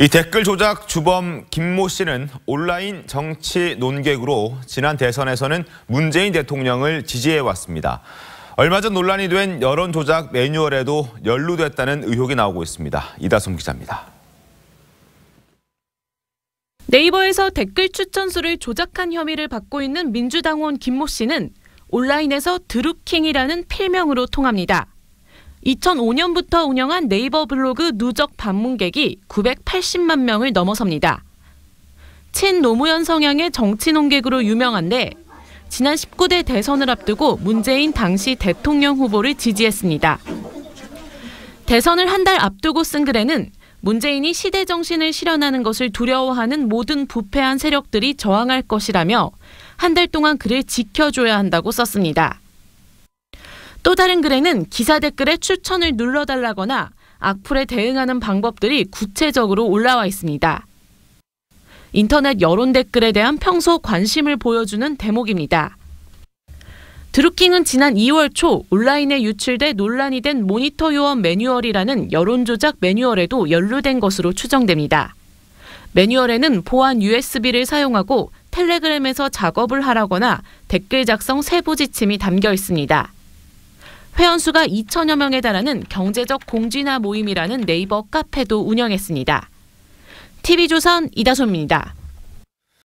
이 댓글 조작 주범 김모 씨는 온라인 정치 논객으로 지난 대선에서는 문재인 대통령을 지지해 왔습니다. 얼마 전 논란이 된 여론 조작 매뉴얼에도 연루됐다는 의혹이 나오고 있습니다. 이다솜 기자입니다. 네이버에서 댓글 추천 수를 조작한 혐의를 받고 있는 민주당원 김모 씨는 온라인에서 드루킹이라는 필명으로 통합니다. 2005년부터 운영한 네이버 블로그 누적 방문객이 980만 명을 넘어섭니다. 친노무현 성향의 정치 논객으로 유명한데 지난 19대 대선을 앞두고 문재인 당시 대통령 후보를 지지했습니다. 대선을 한 달 앞두고 쓴 글에는 문재인이 시대 정신을 실현하는 것을 두려워하는 모든 부패한 세력들이 저항할 것이라며 한 달 동안 그를 지켜줘야 한다고 썼습니다. 또 다른 글에는 기사 댓글에 추천을 눌러달라거나 악플에 대응하는 방법들이 구체적으로 올라와 있습니다. 인터넷 여론 댓글에 대한 평소 관심을 보여주는 대목입니다. 드루킹은 지난 2월 초 온라인에 유출돼 논란이 된 모니터 요원 매뉴얼이라는 여론 조작 매뉴얼에도 연루된 것으로 추정됩니다. 매뉴얼에는 보안 USB를 사용하고 텔레그램에서 작업을 하라거나 댓글 작성 세부 지침이 담겨 있습니다. 회원수가 2천여 명에 달하는 경제적 공진화 모임이라는 네이버 카페도 운영했습니다. TV조선 이다솜입니다.